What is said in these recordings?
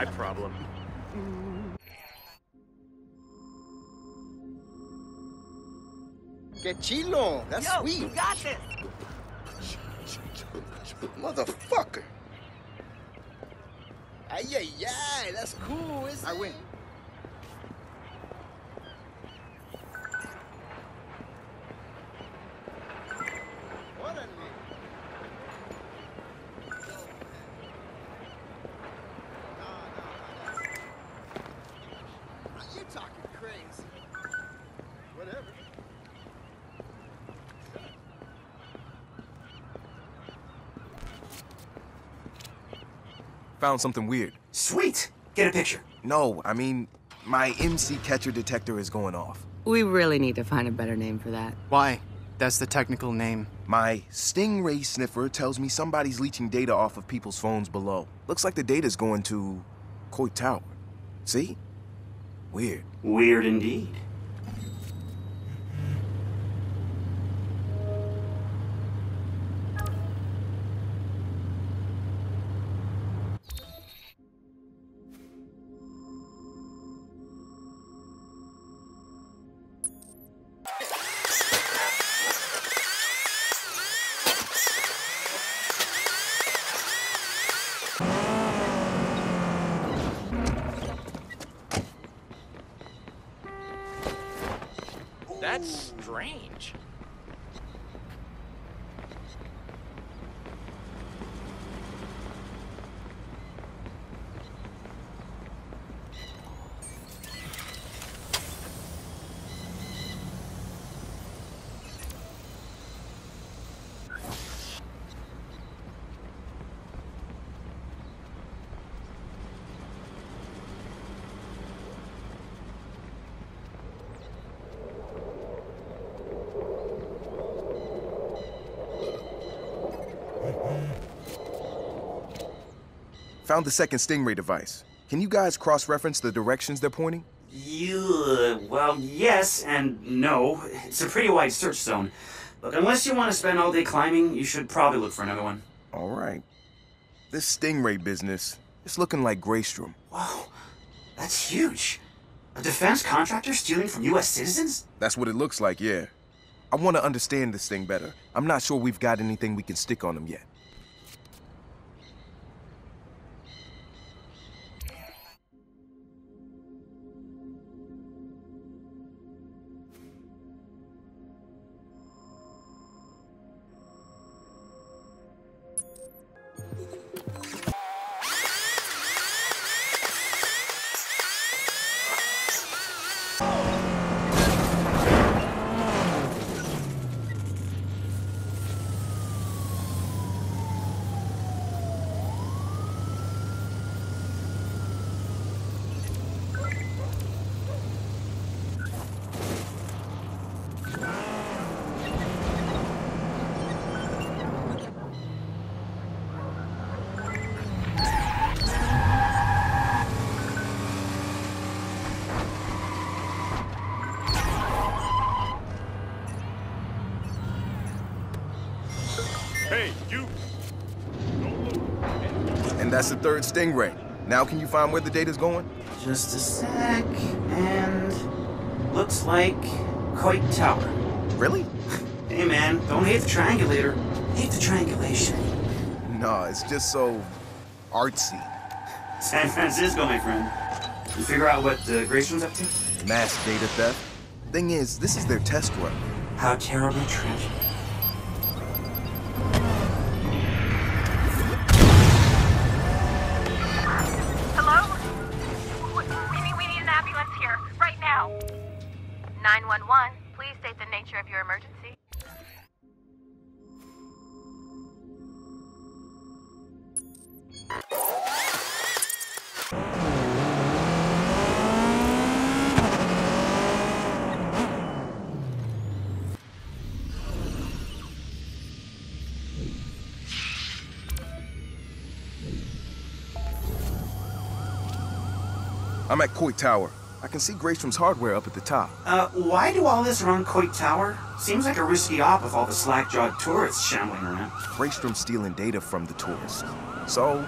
Not my problem. Que chilo. That's Yo, sweet. you got this. Motherfucker. Ay, ay, ay. That's cool, isn't I win. Órale. No, no, no, no. You're talking crazy. Whatever. Found something weird. Sweet. Get a picture. No, I mean, my IMSI catcher detector is going off. We really need to find a better name for that. Why? That's the technical name. My Stingray sniffer tells me somebody's leeching data off of people's phones below. Looks like the data's going to Coit Tower. See? Weird. Weird indeed. That's strange. Found the second Stingray device. Can you guys cross-reference the directions they're pointing? You, well, yes and no. It's a pretty wide search zone. Look, unless you want to spend all day climbing, you should probably look for another one. All right. This Stingray business, it's looking like Greystrom. Wow, that's huge. A defense contractor stealing from U.S. citizens? That's what it looks like, yeah. I want to understand this thing better. I'm not sure we've got anything we can stick on them yet. That's the third Stingray. Now can you find where the data's going? Just a sec, and looks like Coit Tower. Really? Hey man, don't hate the triangulator. Hate the triangulation. No, it's just so artsy. San Francisco, my friend. You figure out what uh, Graystrom's up to? Mass data theft. Thing is, this is their test run. How terribly tragic. 911, please state the nature of your emergency. I'm at Coit Tower. I can see Graystrom's hardware up at the top. Uh, why do all this around Coit Tower? Seems like a risky op with all the slack-jawed tourists shambling around. Graystrom's stealing data from the tourists. So,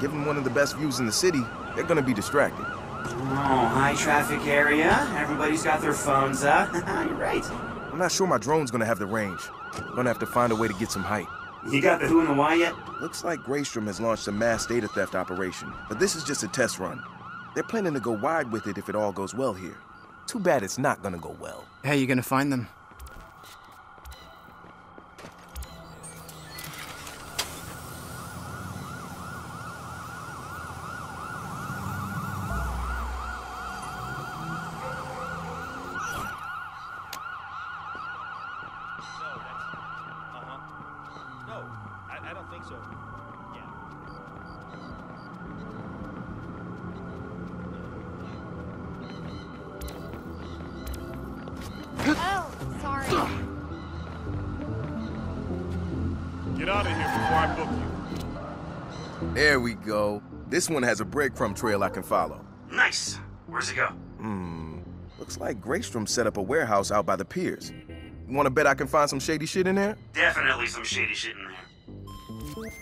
Given one of the best views in the city, they're gonna be distracted. Oh, high traffic area. Everybody's got their phones out. You're right. I'm not sure my drone's gonna have the range. Gonna have to find a way to get some height. You got the who and the why yet? Looks like Greystrom has launched a mass data theft operation, but this is just a test run. They're planning to go wide with it if it all goes well here. Too bad it's not gonna go well. How you gonna find them? Here I book you. There we go. This one has a breadcrumb trail I can follow. Nice. Where's it go? Hmm. Looks like Greystrom set up a warehouse out by the piers. You wanna bet I can find some shady shit in there? Definitely some shady shit in there. Spread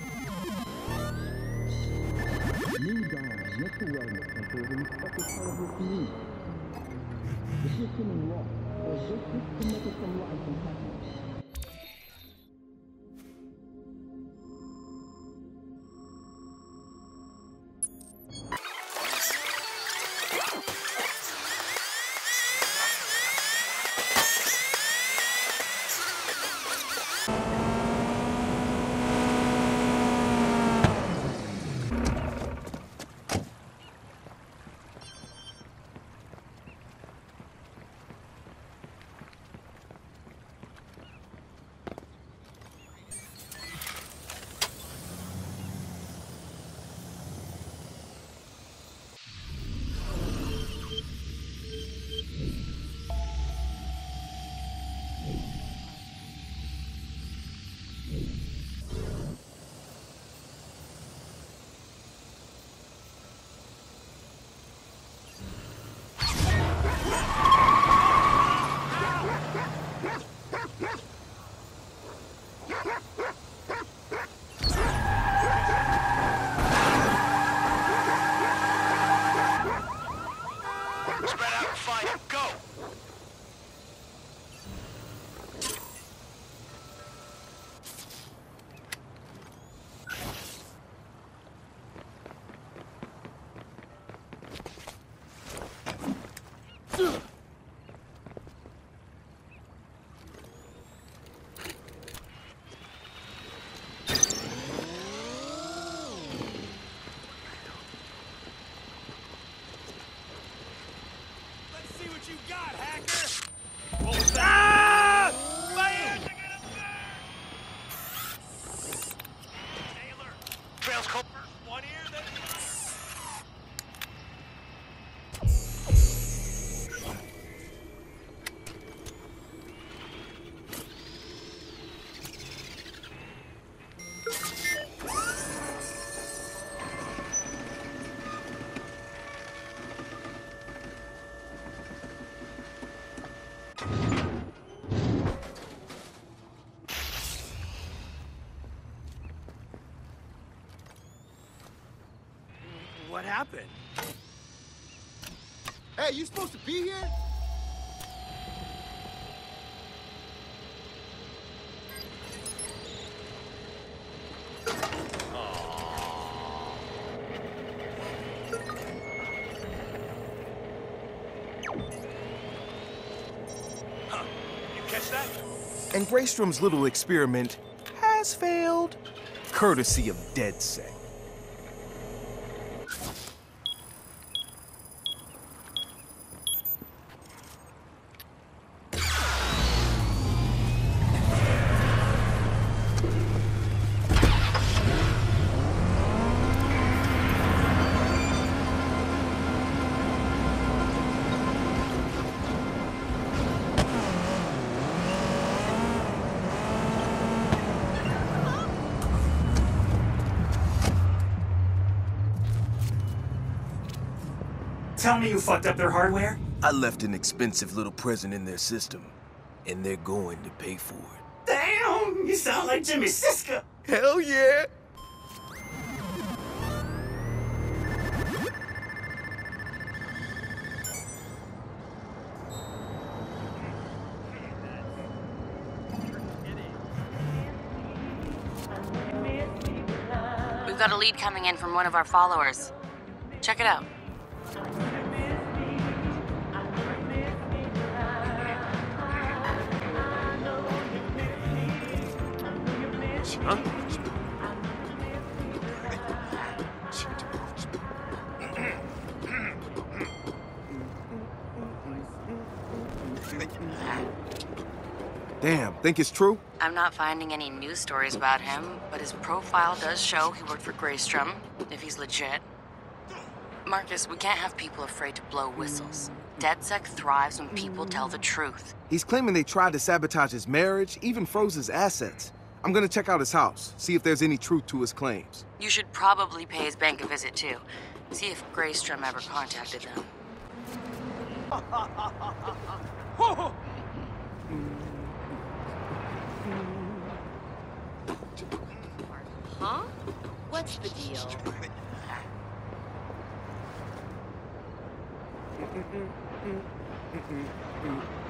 Trails cold. What happened? Hey, you supposed to be here? You catch that? And Greystrom's little experiment has failed, courtesy of DedSec. Tell me you fucked up their hardware? I left an expensive little present in their system, and they're going to pay for it. Damn! You sound like Jimmy Siska! Hell yeah! We've got a lead coming in from one of our followers. Check it out. Huh? Damn, think it's true? I'm not finding any news stories about him, but his profile does show he worked for Greystrom, if he's legit. Marcus, we can't have people afraid to blow whistles. DedSec thrives when people tell the truth. He's claiming they tried to sabotage his marriage, even froze his assets. I'm gonna check out his house, see if there's any truth to his claims. You should probably pay his bank a visit too. See if Greystrom ever contacted them. Huh? What's the deal?